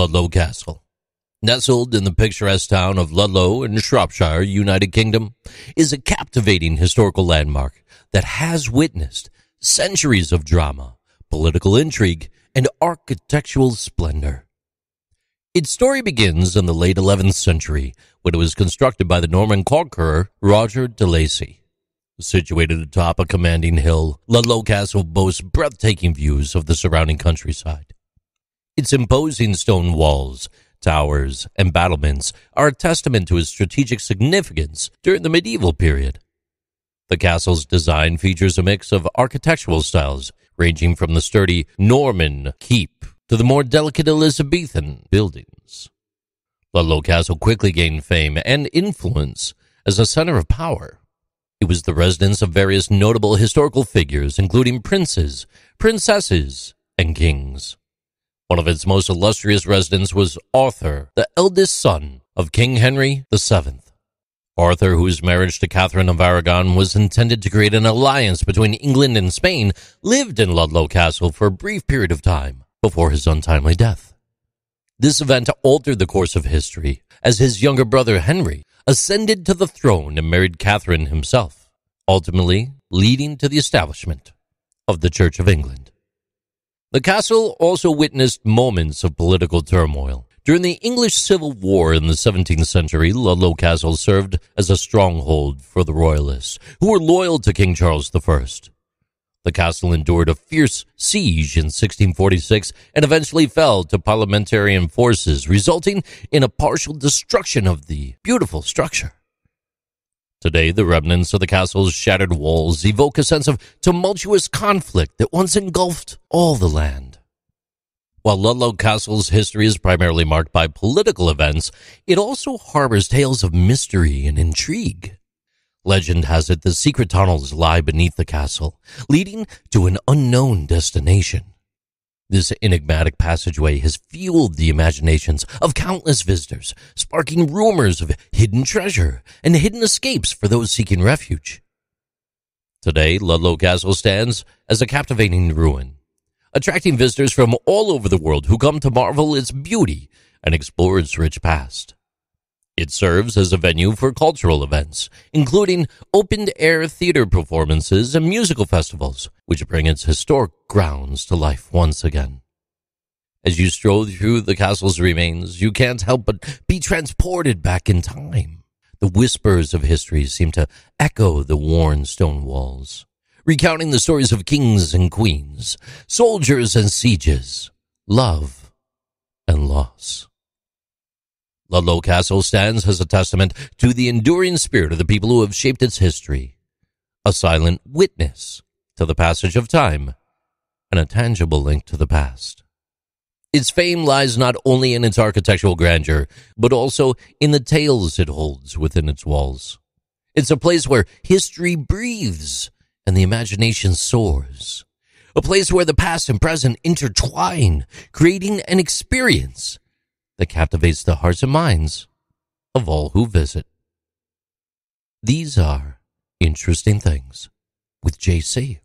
Ludlow Castle. Nestled in the picturesque town of Ludlow in Shropshire, United Kingdom, is a captivating historical landmark that has witnessed centuries of drama, political intrigue, and architectural splendor. Its story begins in the late 11th century when it was constructed by the Norman conqueror Roger de Lacy. Situated atop a commanding hill, Ludlow Castle boasts breathtaking views of the surrounding countryside. Its imposing stone walls, towers, and battlements are a testament to its strategic significance during the medieval period. The castle's design features a mix of architectural styles, ranging from the sturdy Norman keep to the more delicate Elizabethan buildings. Ludlow Castle quickly gained fame and influence as a center of power. It was the residence of various notable historical figures, including princes, princesses, and kings. One of its most illustrious residents was Arthur, the eldest son of King Henry VII. Arthur, whose marriage to Catherine of Aragon was intended to create an alliance between England and Spain, lived in Ludlow Castle for a brief period of time before his untimely death. This event altered the course of history as his younger brother Henry ascended to the throne and married Catherine himself, ultimately leading to the establishment of the Church of England. The castle also witnessed moments of political turmoil. During the English Civil War in the 17th century, Ludlow Castle served as a stronghold for the Royalists, who were loyal to King Charles I. The castle endured a fierce siege in 1646 and eventually fell to parliamentarian forces, resulting in a partial destruction of the beautiful structure. Today, the remnants of the castle's shattered walls evoke a sense of tumultuous conflict that once engulfed all the land. While Ludlow Castle's history is primarily marked by political events, it also harbors tales of mystery and intrigue. Legend has it the secret tunnels lie beneath the castle, leading to an unknown destination. This enigmatic passageway has fueled the imaginations of countless visitors, sparking rumors of hidden treasure and hidden escapes for those seeking refuge. Today, Ludlow Castle stands as a captivating ruin, attracting visitors from all over the world who come to marvel its beauty and explore its rich past. It serves as a venue for cultural events, including open air theater performances and musical festivals, which bring its historic grounds to life once again. As you stroll through the castle's remains, you can't help but be transported back in time. The whispers of history seem to echo the worn stone walls, recounting the stories of kings and queens, soldiers and sieges, love and loss. Ludlow Castle stands as a testament to the enduring spirit of the people who have shaped its history, a silent witness to the passage of time, and a tangible link to the past. Its fame lies not only in its architectural grandeur, but also in the tales it holds within its walls. It's a place where history breathes and the imagination soars. A place where the past and present intertwine, creating an experience that captivates the hearts and minds of all who visit. These are interesting things with JC.